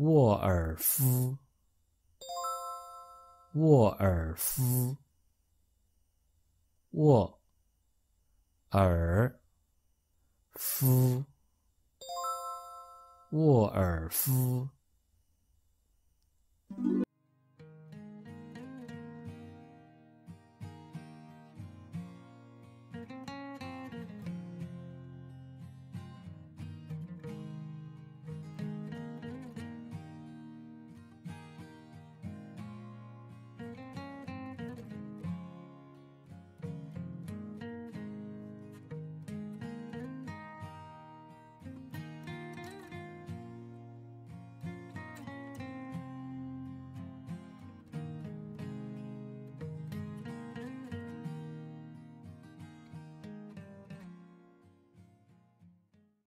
沃尔夫。沃尔夫。沃尔夫。沃尔夫。